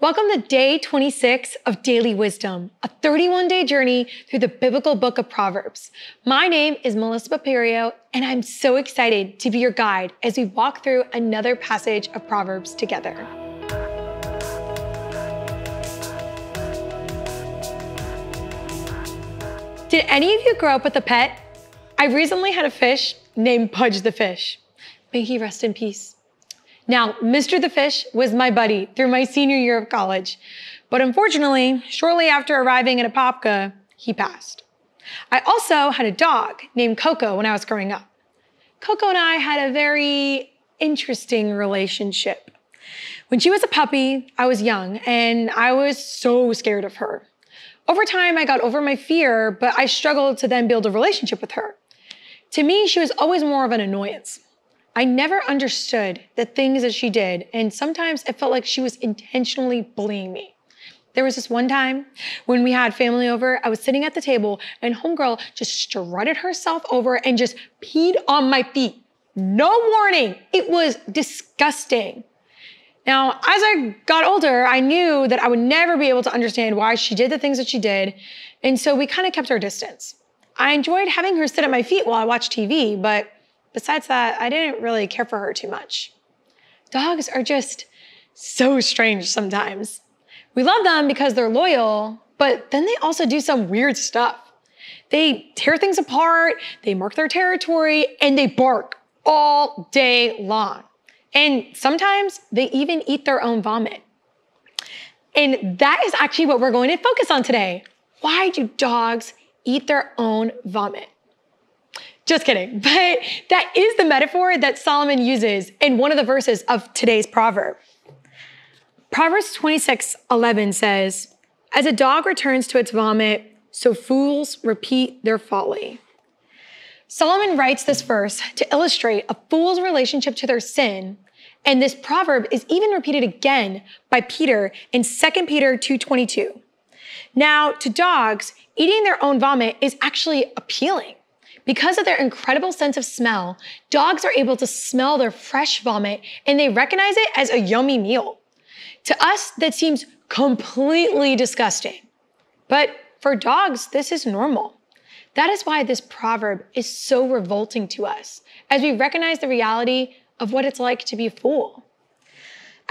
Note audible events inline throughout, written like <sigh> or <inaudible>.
Welcome to day 26 of Daily Wisdom, a 31 day journey through the biblical book of Proverbs. My name is Melissa Papirio, and I'm so excited to be your guide as we walk through another passage of Proverbs together. Did any of you grow up with a pet? I recently had a fish named Pudge the Fish. May he rest in peace. Now, Mr. the Fish was my buddy through my senior year of college, but unfortunately, shortly after arriving at Apopka, he passed. I also had a dog named Coco when I was growing up. Coco and I had a very interesting relationship. When she was a puppy, I was young and I was so scared of her. Over time, I got over my fear, but I struggled to then build a relationship with her. To me, she was always more of an annoyance. I never understood the things that she did, and sometimes it felt like she was intentionally bullying me. There was this one time when we had family over, I was sitting at the table, and Homegirl just strutted herself over and just peed on my feet. No warning. It was disgusting. Now, as I got older, I knew that I would never be able to understand why she did the things that she did, and so we kind of kept our distance. I enjoyed having her sit at my feet while I watched TV, but besides that, I didn't really care for her too much. Dogs are just so strange sometimes. We love them because they're loyal, but then they also do some weird stuff. They tear things apart, they mark their territory, and they bark all day long. And sometimes they even eat their own vomit. And that is actually what we're going to focus on today. Why do dogs eat their own vomit? Just kidding. <laughs> But that is the metaphor that Solomon uses in one of the verses of today's proverb. Proverbs 26 11 says, As a dog returns to its vomit, so fools repeat their folly. Solomon writes this verse to illustrate a fool's relationship to their sin, and this proverb is even repeated again by Peter in 2 Peter 2:22. Now, to dogs, eating their own vomit is actually appealing. Because of their incredible sense of smell, dogs are able to smell their fresh vomit and they recognize it as a yummy meal. To us, that seems completely disgusting. But for dogs, this is normal. That is why this proverb is so revolting to us, as we recognize the reality of what it's like to be a fool.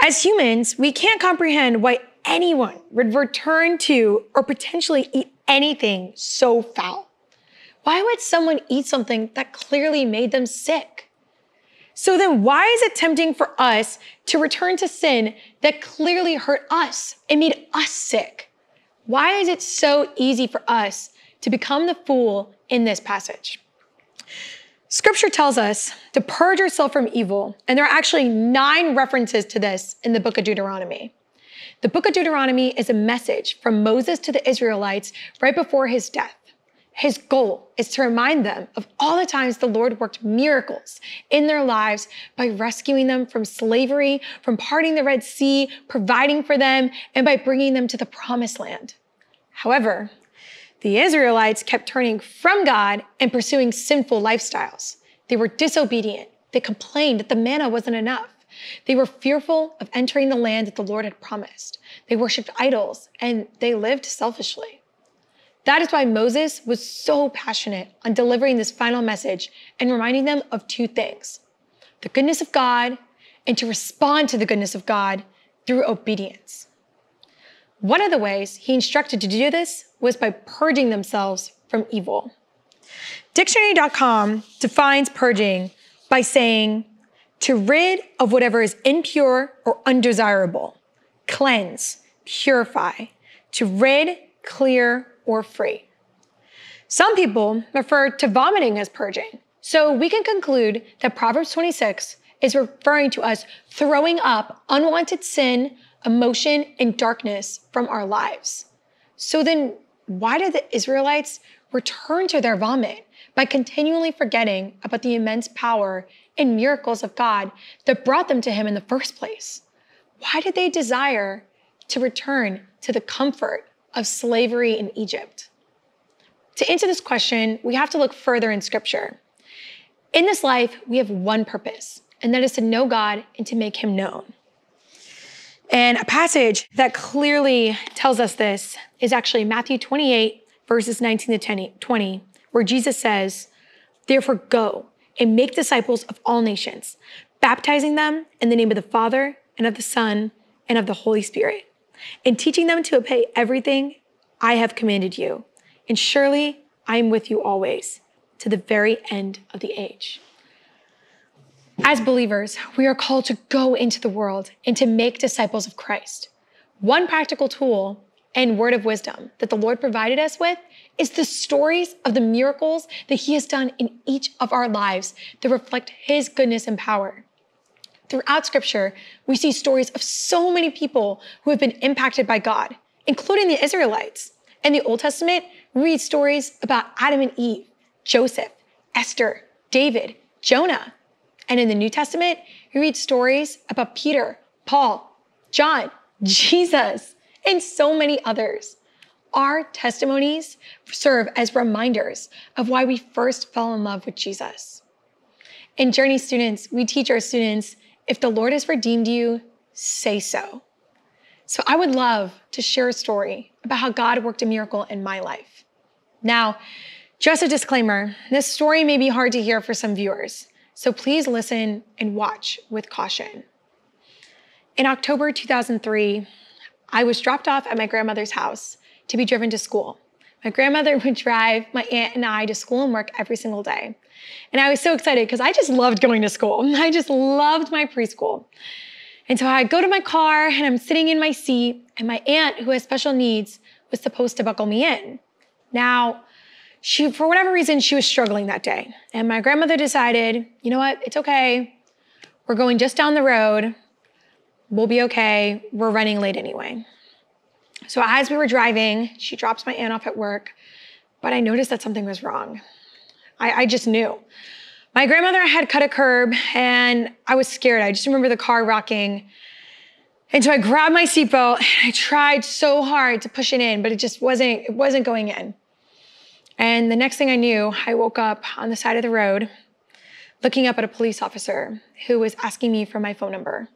As humans, we can't comprehend why anyone would return to or potentially eat anything so foul. Why would someone eat something that clearly made them sick? So then, why is it tempting for us to return to sin that clearly hurt us and made us sick? Why is it so easy for us to become the fool in this passage? Scripture tells us to purge yourself from evil, and there are actually nine references to this in the book of Deuteronomy. The book of Deuteronomy is a message from Moses to the Israelites right before his death. His goal is to remind them of all the times the Lord worked miracles in their lives by rescuing them from slavery, from parting the Red Sea, providing for them, and by bringing them to the promised land. However, the Israelites kept turning from God and pursuing sinful lifestyles. They were disobedient. They complained that the manna wasn't enough. They were fearful of entering the land that the Lord had promised. They worshiped idols and they lived selfishly. That is why Moses was so passionate on delivering this final message and reminding them of two things the goodness of God and to respond to the goodness of God through obedience. One of the ways he instructed to do this was by purging themselves from evil. Dictionary.com defines purging by saying to rid of whatever is impure or undesirable, cleanse, purify, to rid, clear, or free. Some people refer to vomiting as purging. So we can conclude that Proverbs 26 is referring to us throwing up unwanted sin, emotion, and darkness from our lives. So then, why did the Israelites return to their vomit by continually forgetting about the immense power and miracles of God that brought them to Him in the first place? Why did they desire to return to the comfort of slavery in Egypt? To answer this question, we have to look further in Scripture. In this life, we have one purpose, and that is to know God and to make Him known. And a passage that clearly tells us this is actually Matthew 28, verses 19 to 20, where Jesus says, Therefore, go and make disciples of all nations, baptizing them in the name of the Father and of the Son and of the Holy Spirit, and teaching them to obey everything I have commanded you. And surely I am with you always to the very end of the age. As believers, we are called to go into the world and to make disciples of Christ. One practical tool and word of wisdom that the Lord provided us with is the stories of the miracles that He has done in each of our lives that reflect His goodness and power. Throughout Scripture, we see stories of so many people who have been impacted by God, including the Israelites. In the Old Testament, we read stories about Adam and Eve, Joseph, Esther, David, Jonah. And in the New Testament, we read stories about Peter, Paul, John, <laughs> Jesus, and so many others. Our testimonies serve as reminders of why we first fell in love with Jesus. In Journey Students, we teach our students if the Lord has redeemed you, say so. So I would love to share a story about how God worked a miracle in my life. Now, just a disclaimer this story may be hard to hear for some viewers, so please listen and watch with caution. In October 2003, I was dropped off at my grandmother's house to be driven to school. My grandmother would drive my aunt and I to school and work every single day. And I was so excited because I just loved going to school. <laughs> I just loved my preschool. And so I go to my car and I'm sitting in my seat, and my aunt, who has special needs, was supposed to buckle me in. Now, she, for whatever reason, she was struggling that day. And my grandmother decided, you know what, it's okay. We're going just down the road. We'll be okay. We're running late anyway. So as we were driving, she drops my aunt off at work, but I noticed that something was wrong. I, I just knew. My grandmother had cut a curb and I was scared. I just remember the car rocking. And so I grabbed my seatbelt and I tried so hard to push it in, but it just wasn't, it wasn't going in. And the next thing I knew, I woke up on the side of the road looking up at a police officer who was asking me for my phone number.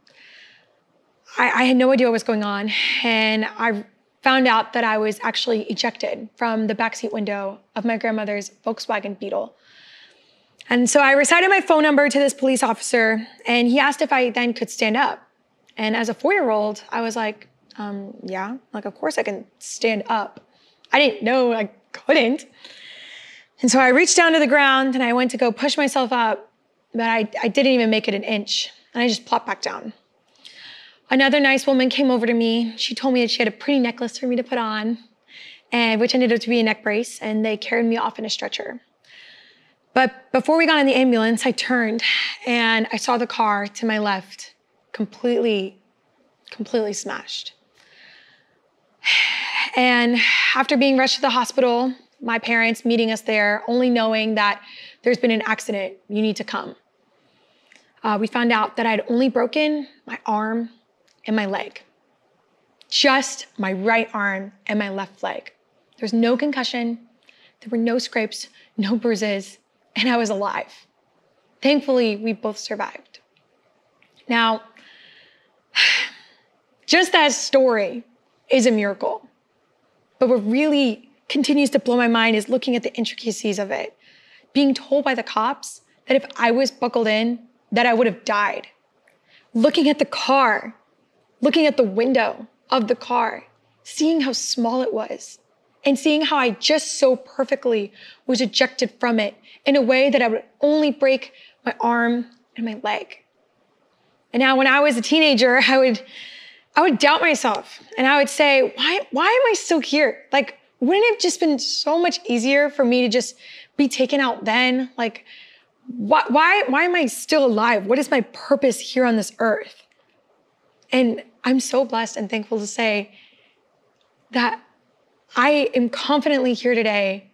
I, I had no idea what was going on. And I found out that I was actually ejected from the backseat window of my grandmother's Volkswagen Beetle. And so I recited my phone number to this police officer, and he asked if I then could stand up. And as a four year old, I was like, um, yeah, like, of course I can stand up. I didn't know I couldn't. And so I reached down to the ground and I went to go push myself up, but I, I didn't even make it an inch. And I just plopped back down. Another nice woman came over to me. She told me that she had a pretty necklace for me to put on, and which ended up to be a neck brace, and they carried me off in a stretcher. But before we got in the ambulance, I turned and I saw the car to my left completely, completely smashed. And after being rushed to the hospital, my parents meeting us there, only knowing that there's been an accident, you need to come. Uh, we found out that I'd only broken my arm and my leg. Just my right arm and my left leg. There's no concussion, there were no scrapes, no bruises, and I was alive. Thankfully, we both survived. Now, <sighs> just that story is a miracle. But what really continues to blow my mind is looking at the intricacies of it. Being told by the cops that if I was buckled in, that I would have died. Looking at the car looking at the window of the car, seeing how small it was, and seeing how I just so perfectly was ejected from it in a way that I would only break my arm and my leg. And now when I was a teenager, I would I would doubt myself and I would say, why, why am I still here? Like, wouldn't it have just been so much easier for me to just be taken out then? Like, why, why, why am I still alive? What is my purpose here on this earth? And I'm so blessed and thankful to say that I am confidently here today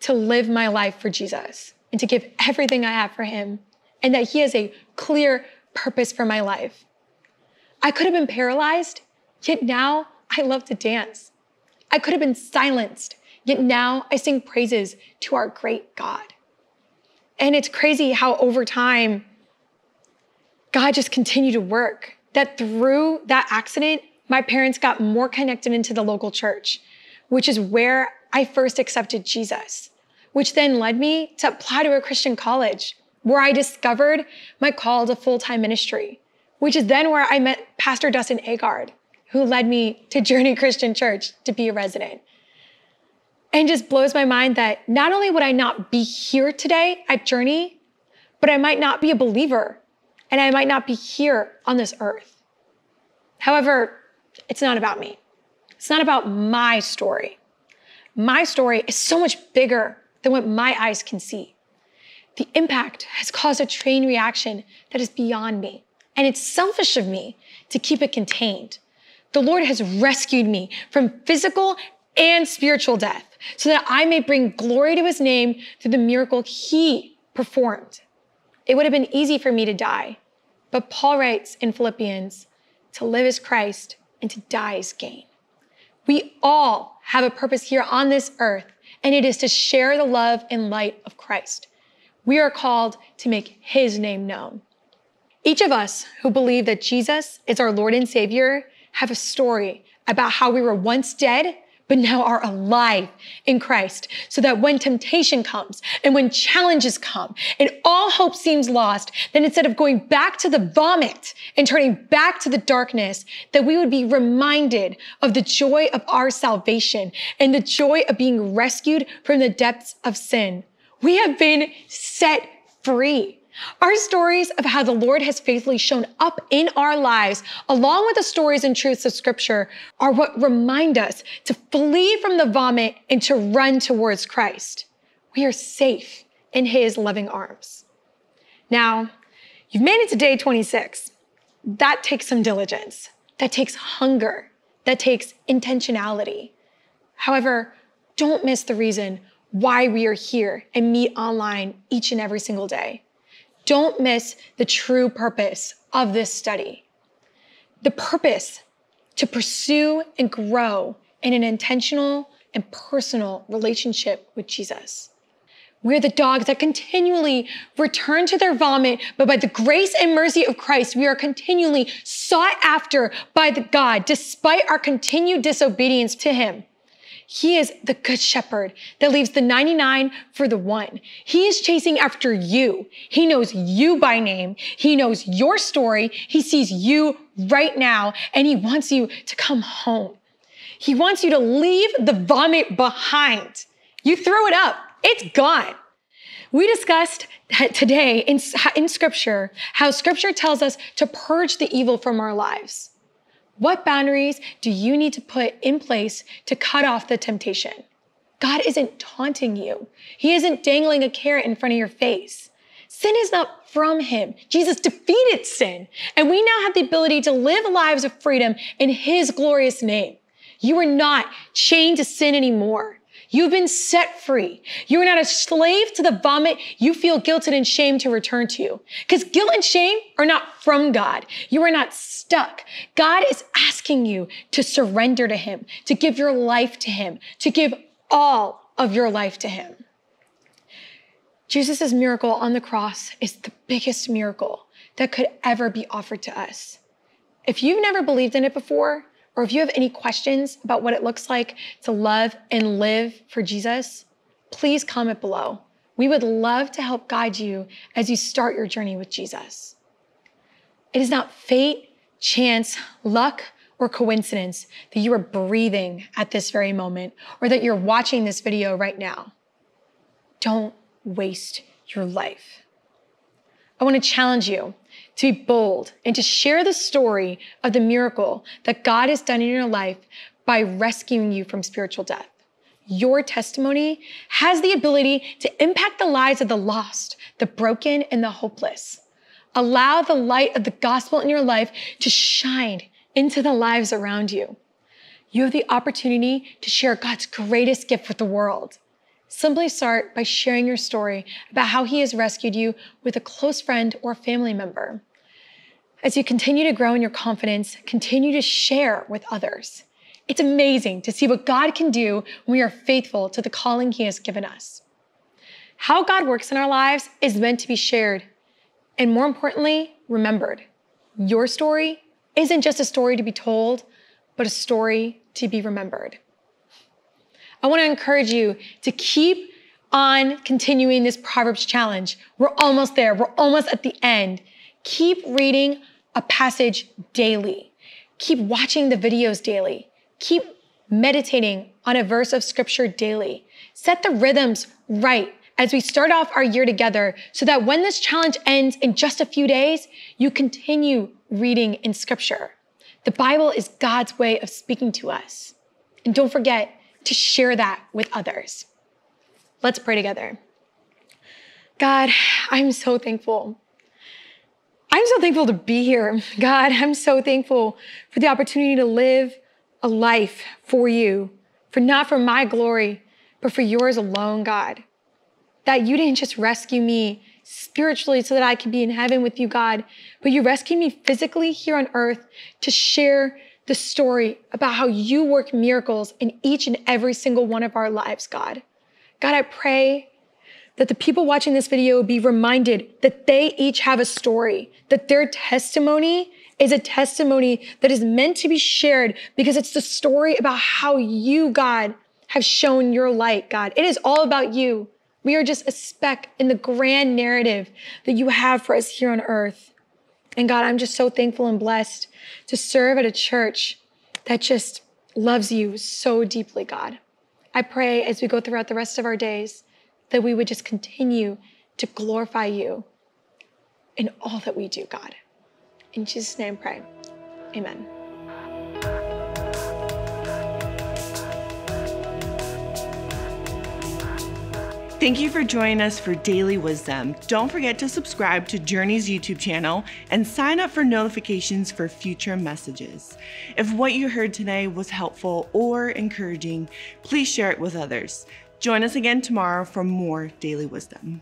to live my life for Jesus and to give everything I have for Him, and that He has a clear purpose for my life. I could have been paralyzed, yet now I love to dance. I could have been silenced, yet now I sing praises to our great God. And it's crazy how over time, God just continued to work that through that accident, my parents got more connected into the local church, which is where I first accepted Jesus, which then led me to apply to a Christian college where I discovered my call to full time ministry, which is then where I met Pastor Dustin Agard, who led me to Journey Christian Church to be a resident. And just blows my mind that not only would I not be here today at Journey, but I might not be a believer and I might not be here on this earth. However, it's not about me. It's not about my story. My story is so much bigger than what my eyes can see. The impact has caused a train reaction that is beyond me, and it's selfish of me to keep it contained. The Lord has rescued me from physical and spiritual death so that I may bring glory to his name through the miracle he performed. It would have been easy for me to die, but Paul writes in Philippians to live as Christ and to die as gain. We all have a purpose here on this earth, and it is to share the love and light of Christ. We are called to make his name known. Each of us who believe that Jesus is our Lord and Savior have a story about how we were once dead but now are alive in Christ. So that when temptation comes and when challenges come and all hope seems lost, then instead of going back to the vomit and turning back to the darkness, that we would be reminded of the joy of our salvation and the joy of being rescued from the depths of sin. We have been set free. Our stories of how the Lord has faithfully shown up in our lives, along with the stories and truths of Scripture, are what remind us to flee from the vomit and to run towards Christ. We are safe in His loving arms. Now, you've made it to day 26. That takes some diligence, that takes hunger, that takes intentionality. However, don't miss the reason why we are here and meet online each and every single day. Don't miss the true purpose of this study. The purpose to pursue and grow in an intentional and personal relationship with Jesus. We're the dogs that continually return to their vomit, but by the grace and mercy of Christ, we are continually sought after by the God despite our continued disobedience to Him. He is the good shepherd that leaves the 99 for the one. He is chasing after you. He knows you by name. He knows your story. He sees you right now and he wants you to come home. He wants you to leave the vomit behind. You throw it up. It's gone. We discussed today in, in scripture how scripture tells us to purge the evil from our lives. What boundaries do you need to put in place to cut off the temptation? God isn't taunting you. He isn't dangling a carrot in front of your face. Sin is not from him. Jesus defeated sin, and we now have the ability to live lives of freedom in his glorious name. You are not chained to sin anymore. You've been set free. You are not a slave to the vomit you feel guilted and shame to return to. You. Because guilt and shame are not from God. You are not stuck. God is asking you to surrender to Him, to give your life to Him, to give all of your life to Him. Jesus' miracle on the cross is the biggest miracle that could ever be offered to us. If you've never believed in it before, or if you have any questions about what it looks like to love and live for Jesus, please comment below. We would love to help guide you as you start your journey with Jesus. It is not fate, chance, luck, or coincidence that you are breathing at this very moment or that you're watching this video right now. Don't waste your life. I want to challenge you to be bold and to share the story of the miracle that God has done in your life by rescuing you from spiritual death. Your testimony has the ability to impact the lives of the lost, the broken, and the hopeless. Allow the light of the gospel in your life to shine into the lives around you. You have the opportunity to share God's greatest gift with the world. Simply start by sharing your story about how He has rescued you with a close friend or family member. As you continue to grow in your confidence, continue to share with others. It's amazing to see what God can do when we are faithful to the calling He has given us. How God works in our lives is meant to be shared, and more importantly, remembered. Your story isn't just a story to be told, but a story to be remembered. I want to encourage you to keep on continuing this Proverbs challenge. We're almost there. We're almost at the end. Keep reading a passage daily. Keep watching the videos daily. Keep meditating on a verse of scripture daily. Set the rhythms right as we start off our year together so that when this challenge ends in just a few days, you continue reading in scripture. The Bible is God's way of speaking to us. And don't forget to share that with others. Let's pray together. God, I'm so thankful. I'm so thankful to be here. God, I'm so thankful for the opportunity to live a life for you, for not for my glory, but for yours alone, God. That you didn't just rescue me spiritually so that I could be in heaven with you, God, but you rescued me physically here on earth to share the story about how you work miracles in each and every single one of our lives, God. God, I pray that the people watching this video be reminded that they each have a story, that their testimony is a testimony that is meant to be shared because it's the story about how you, God, have shown your light, God. It is all about you. We are just a speck in the grand narrative that you have for us here on earth. And God, I'm just so thankful and blessed to serve at a church that just loves you so deeply, God. I pray as we go throughout the rest of our days that we would just continue to glorify you in all that we do, God. In Jesus' name, pray. Amen. Thank you for joining us for Daily Wisdom. Don't forget to subscribe to Journey's YouTube channel and sign up for notifications for future messages. If what you heard today was helpful or encouraging, please share it with others. Join us again tomorrow for more Daily Wisdom.